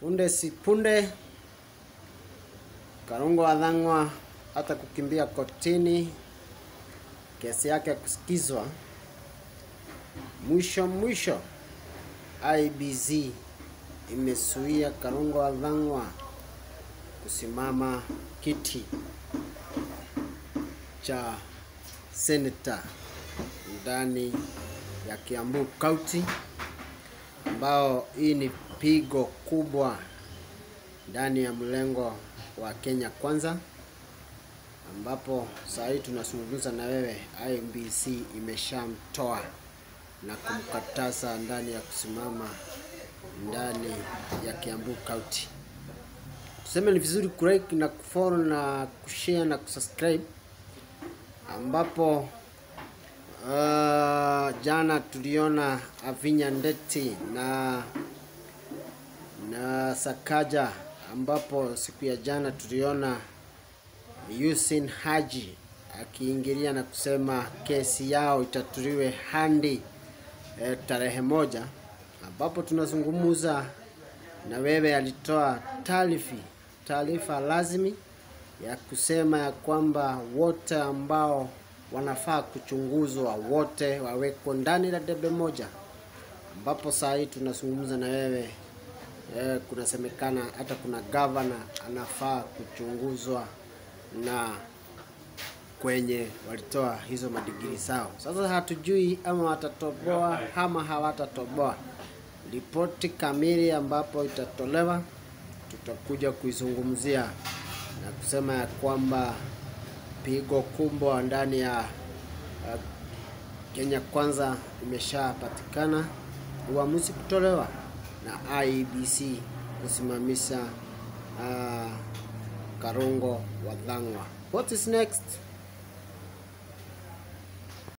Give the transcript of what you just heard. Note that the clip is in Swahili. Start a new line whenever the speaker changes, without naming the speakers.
Punde si punde, Karungo adhangwa hata kukimbia kotini, kesi yake kusikizwa. Mwisho mwisho, ibz imesuia Karungo adhangwa kusimama kiti cha seneta ndani ya Kiambu County, ambao hii ni pigo kubwa ndani ya mlengo wa Kenya Kwanza, ambapo saa hii tunazungumza na wewe, IBC imeshamtoa na kumkataza ndani ya kusimama ndani ya Kiambu County. Tuseme ni vizuri kulike na kufollow na kushare na kusubscribe, ambapo uh, jana tuliona Avinya Ndeti na na Sakaja, ambapo siku ya jana tuliona Yusin Haji akiingilia na kusema kesi yao itatuliwe handi eh, tarehe moja, ambapo tunazungumza na wewe, alitoa taarifa taarifa lazimi ya kusema ya kwamba wote ambao wanafaa kuchunguzwa wote wawekwe ndani la debe moja, ambapo saa hii tunazungumza na wewe eh, kunasemekana hata kuna gavana anafaa kuchunguzwa na kwenye walitoa hizo madigiri zao. Sasa hatujui ama watatoboa ama hawatatoboa. Ripoti kamili ambapo itatolewa tutakuja kuizungumzia na kusema ya kwamba pigo kubwa ndani ya uh, Kenya Kwanza imeshapatikana, uamuzi kutolewa na IBC kusimamisha uh, Karungo Wathang'wa. What is next?